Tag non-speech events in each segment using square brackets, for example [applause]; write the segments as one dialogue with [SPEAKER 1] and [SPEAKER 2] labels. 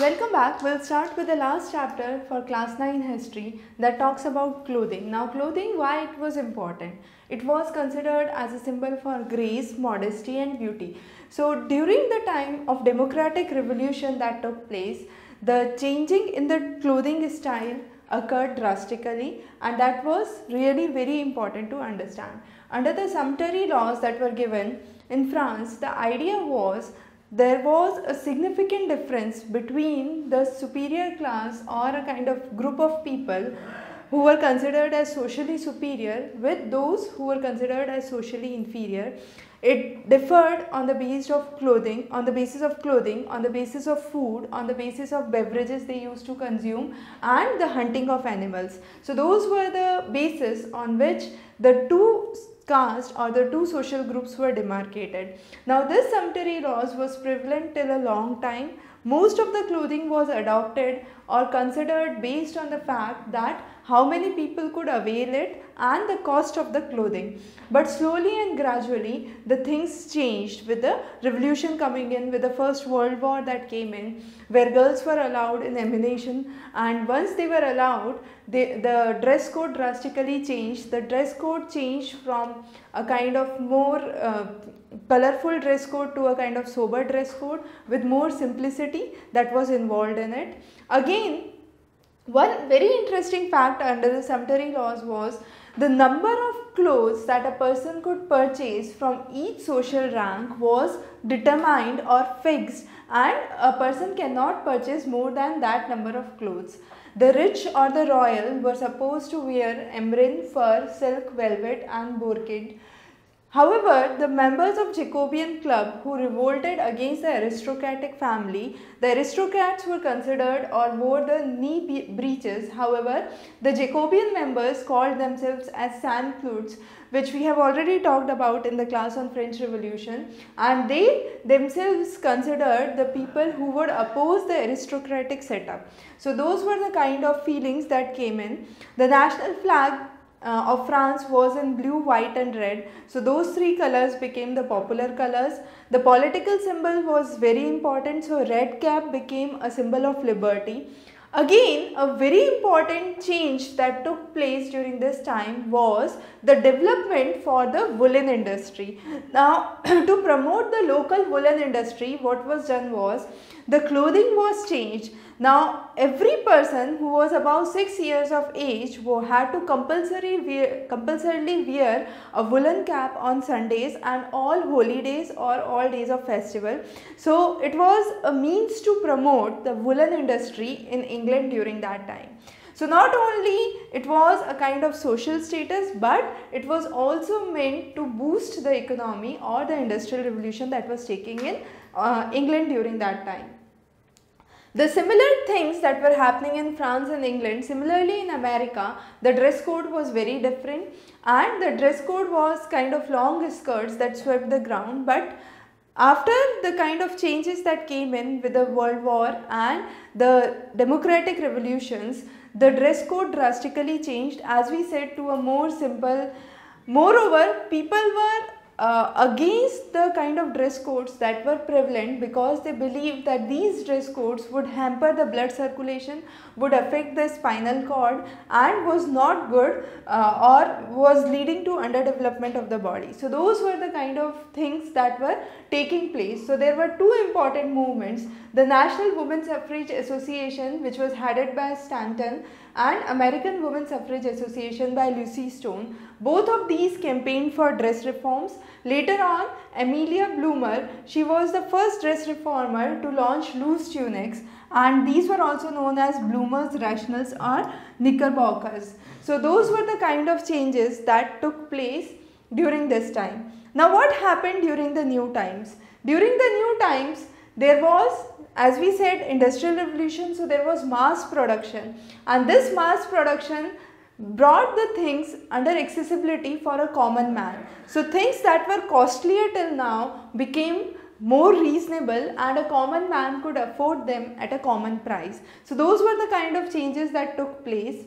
[SPEAKER 1] Welcome back. We'll start with the last chapter for class 9 history that talks about clothing. Now clothing why it was important. It was considered as a symbol for grace, modesty and beauty. So during the time of democratic revolution that took place, the changing in the clothing style occurred drastically and that was really very important to understand. Under the sumptuary laws that were given in France, the idea was there was a significant difference between the superior class or a kind of group of people who were considered as socially superior with those who were considered as socially inferior. It differed on the basis of clothing, on the basis of clothing, on the basis of food, on the basis of beverages they used to consume and the hunting of animals. So those were the basis on which the two caste or the two social groups were demarcated. Now this sumptuary laws was prevalent till a long time. Most of the clothing was adopted or considered based on the fact that how many people could avail it and the cost of the clothing. But slowly and gradually the things changed with the revolution coming in with the first world war that came in where girls were allowed in emanation and once they were allowed they, the dress code drastically changed. The dress code changed from a kind of more uh, colorful dress code to a kind of sober dress code with more simplicity that was involved in it. Again, one very interesting fact under the sumptuary laws was the number of clothes that a person could purchase from each social rank was determined or fixed and a person cannot purchase more than that number of clothes. The rich or the royal were supposed to wear ermine, fur, silk, velvet and brocade. However, the members of Jacobin club who revolted against the aristocratic family, the aristocrats were considered or wore the knee breeches. However, the Jacobin members called themselves as sans-culottes which we have already talked about in the class on French Revolution and they themselves considered the people who would oppose the aristocratic setup. So those were the kind of feelings that came in. The national flag uh, of France was in blue, white and red. So those three colors became the popular colors. The political symbol was very important. So red cap became a symbol of liberty. Again, a very important change that took place during this time was the development for the woolen industry. Now, [clears throat] to promote the local woolen industry, what was done was the clothing was changed. Now, every person who was about 6 years of age had to compulsory wear, compulsorily wear a woolen cap on Sundays and all holy days or all days of festival. So, it was a means to promote the woolen industry in England during that time. So not only it was a kind of social status but it was also meant to boost the economy or the industrial revolution that was taking in uh, England during that time. The similar things that were happening in France and England, similarly in America, the dress code was very different. And the dress code was kind of long skirts that swept the ground. But after the kind of changes that came in with the world war and the democratic revolutions, the dress code drastically changed. As we said to a more simple, moreover people were uh, against the kind of dress codes that were prevalent because they believed that these dress codes would hamper the blood circulation, would affect the spinal cord and was not good uh, or was leading to underdevelopment of the body. So those were the kind of things that were taking place. So there were two important movements, the National Women's Suffrage Association which was headed by Stanton and American Women Suffrage Association by Lucy Stone. Both of these campaigned for dress reforms. Later on, Amelia Bloomer, she was the first dress reformer to launch loose tunics and these were also known as Bloomer's Rationals or Knickerbockers. So those were the kind of changes that took place during this time. Now what happened during the new times? During the new times, there was as we said industrial revolution so there was mass production and this mass production brought the things under accessibility for a common man. So things that were costlier till now became more reasonable and a common man could afford them at a common price. So those were the kind of changes that took place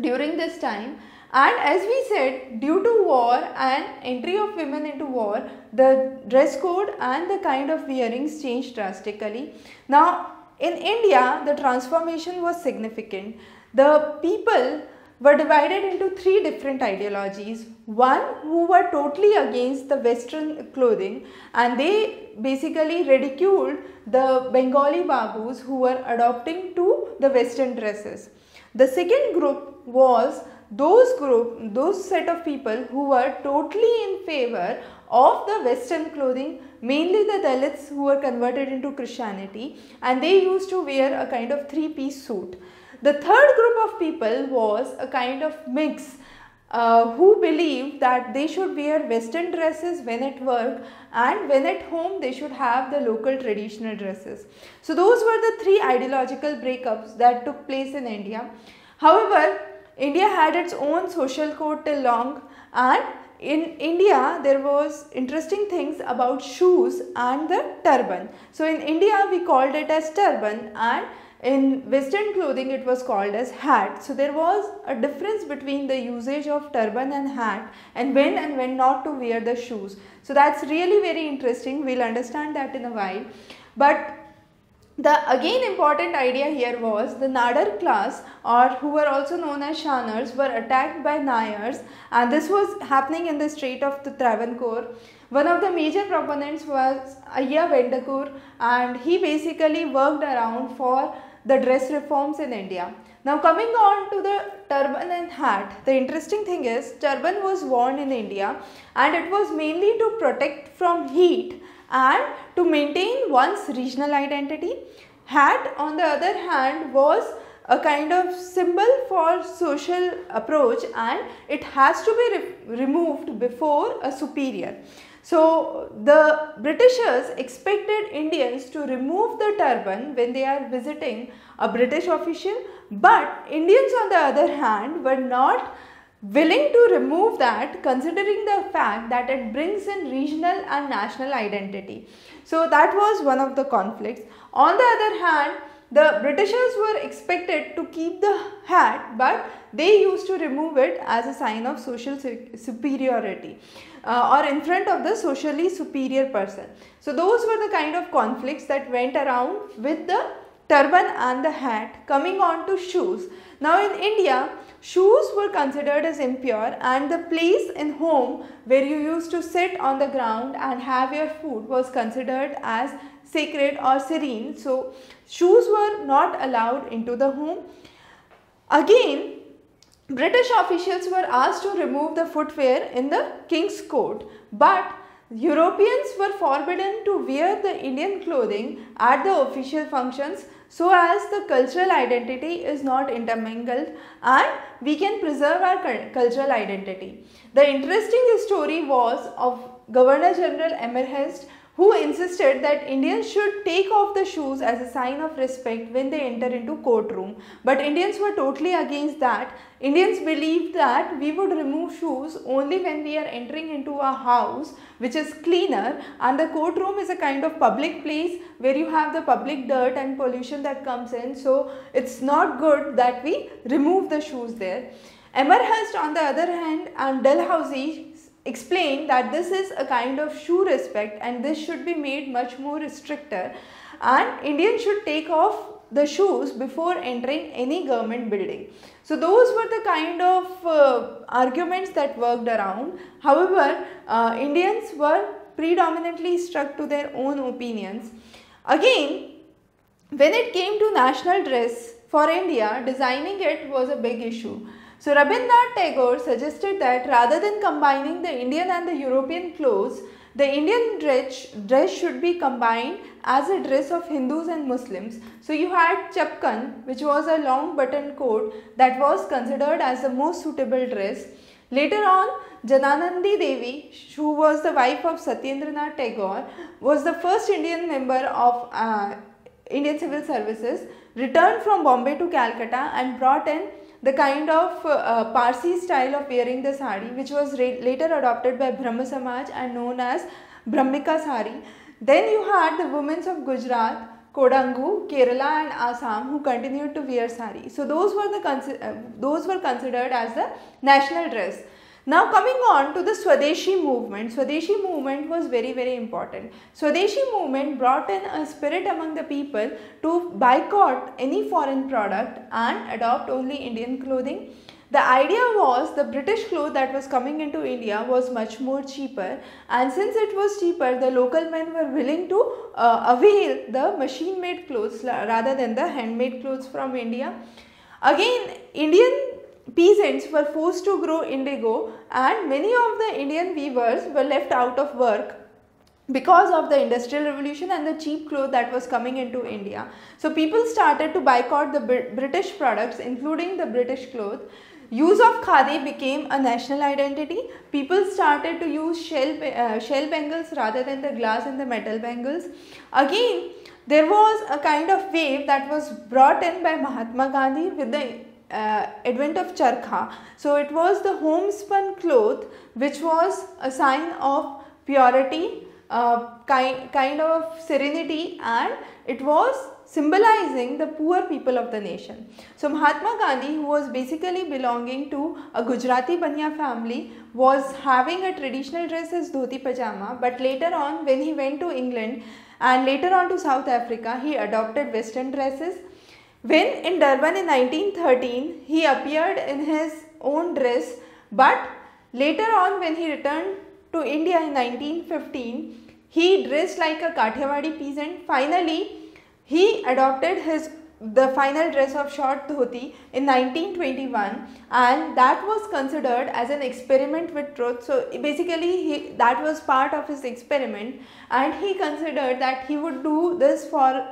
[SPEAKER 1] during this time and as we said, due to war and entry of women into war, the dress code and the kind of wearings changed drastically. Now, in India, the transformation was significant. The people were divided into three different ideologies. One who were totally against the western clothing and they basically ridiculed the Bengali Babus who were adopting to the western dresses. The second group was those group, those set of people who were totally in favor of the western clothing, mainly the Dalits who were converted into Christianity and they used to wear a kind of three-piece suit. The third group of people was a kind of mix uh, who believed that they should wear western dresses when at work and when at home they should have the local traditional dresses. So those were the three ideological breakups that took place in India. However, India had its own social code till long and in India there was interesting things about shoes and the turban. So in India we called it as turban and in western clothing it was called as hat. So there was a difference between the usage of turban and hat and when and when not to wear the shoes. So that's really very interesting. We'll understand that in a while. But the again important idea here was the Nadar class or who were also known as Shanars were attacked by Nayars and this was happening in the Strait of the Travancore. One of the major proponents was Ayya Vendakur and he basically worked around for the dress reforms in India. Now coming on to the turban and hat, the interesting thing is turban was worn in India and it was mainly to protect from heat and to maintain one's regional identity. Hat on the other hand was a kind of symbol for social approach and it has to be re removed before a superior. So, the Britishers expected Indians to remove the turban when they are visiting a British official but Indians on the other hand were not willing to remove that considering the fact that it brings in regional and national identity. So that was one of the conflicts. On the other hand, the Britishers were expected to keep the hat but they used to remove it as a sign of social superiority uh, or in front of the socially superior person. So those were the kind of conflicts that went around with the turban and the hat coming on to shoes. Now in India, shoes were considered as impure and the place in home where you used to sit on the ground and have your food was considered as sacred or serene. So shoes were not allowed into the home. Again, British officials were asked to remove the footwear in the King's Court but Europeans were forbidden to wear the Indian clothing at the official functions so as the cultural identity is not intermingled and we can preserve our cultural identity. The interesting story was of Governor General Amherst who insisted that Indians should take off the shoes as a sign of respect when they enter into courtroom. But Indians were totally against that. Indians believed that we would remove shoes only when we are entering into a house which is cleaner and the courtroom is a kind of public place where you have the public dirt and pollution that comes in. So it's not good that we remove the shoes there. Amherst on the other hand and Dalhousie explained that this is a kind of shoe respect and this should be made much more stricter and Indians should take off the shoes before entering any government building. So those were the kind of uh, arguments that worked around. However, uh, Indians were predominantly stuck to their own opinions. Again, when it came to national dress for India, designing it was a big issue. So Rabindranath Tagore suggested that rather than combining the Indian and the European clothes, the Indian dress, dress should be combined as a dress of Hindus and Muslims. So you had chapkan which was a long button coat that was considered as the most suitable dress. Later on Jananandi Devi who was the wife of Satyendranath Tagore was the first Indian member of uh, Indian Civil Services returned from Bombay to Calcutta and brought in the kind of uh, Parsi style of wearing the sari which was later adopted by Brahmo Samaj and known as Brahmika sari. Then you had the women of Gujarat, Kodangu, Kerala and Assam who continued to wear sari. So those were the uh, those were considered as the national dress. Now coming on to the Swadeshi movement. Swadeshi movement was very very important. Swadeshi movement brought in a spirit among the people to boycott any foreign product and adopt only Indian clothing. The idea was the British cloth that was coming into India was much more cheaper and since it was cheaper the local men were willing to uh, avail the machine made clothes rather than the handmade clothes from India. Again Indian peasants were forced to grow indigo and many of the Indian weavers were left out of work because of the industrial revolution and the cheap cloth that was coming into India. So people started to boycott the British products including the British cloth. Use of khadi became a national identity. People started to use shell, uh, shell bangles rather than the glass and the metal bangles. Again, there was a kind of wave that was brought in by Mahatma Gandhi with the uh, advent of charkha. So it was the homespun cloth which was a sign of purity, uh, kind, kind of serenity and it was symbolizing the poor people of the nation. So Mahatma Gandhi who was basically belonging to a Gujarati Banya family was having a traditional dress as dhoti pajama but later on when he went to England and later on to South Africa he adopted western dresses when in Durban in 1913, he appeared in his own dress but later on when he returned to India in 1915, he dressed like a Kathiawadi peasant. Finally, he adopted his the final dress of short dhoti in 1921 and that was considered as an experiment with truth. So basically he, that was part of his experiment and he considered that he would do this for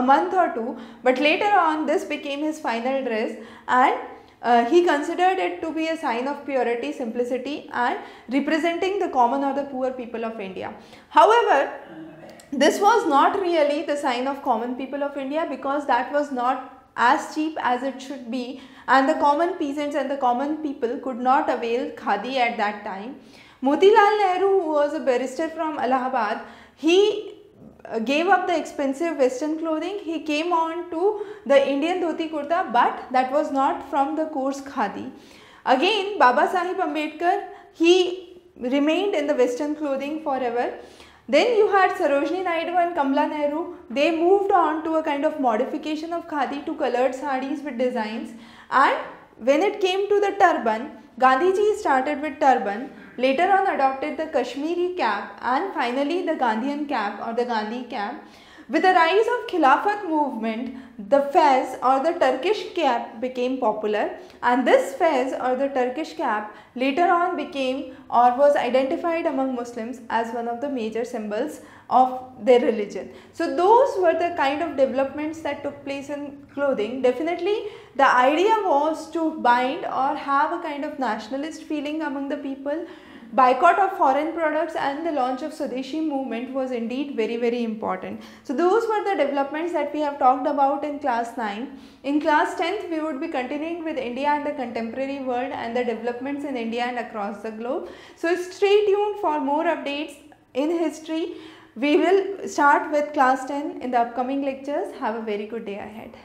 [SPEAKER 1] a month or two but later on this became his final dress and uh, he considered it to be a sign of purity, simplicity and representing the common or the poor people of India. However, this was not really the sign of common people of India because that was not as cheap as it should be and the common peasants and the common people could not avail khadi at that time. Motilal Nehru who was a barrister from Allahabad, he Uh, gave up the expensive western clothing. He came on to the indian dhoti kurta but that was not from the coarse khadi. Again baba sahib ambedkar he remained in the western clothing forever. Then you had sarojini naidu and kamla nehru. They moved on to a kind of modification of khadi to colored sarees with designs. And when it came to the turban gandhiji started with turban later on adopted the Kashmiri cap and finally the Gandhian cap or the Gandhi cap. With the rise of Khilafat movement, the fez or the Turkish cap became popular and this fez or the Turkish cap later on became or was identified among Muslims as one of the major symbols of their religion. So those were the kind of developments that took place in clothing. Definitely the idea was to bind or have a kind of nationalist feeling among the people boycott of foreign products and the launch of Swadeshi movement was indeed very very important. So those were the developments that we have talked about in class 9. In class 10th we would be continuing with India and the contemporary world and the developments in India and across the globe. So stay tuned for more updates in history. We will start with class 10 in the upcoming lectures. Have a very good day ahead.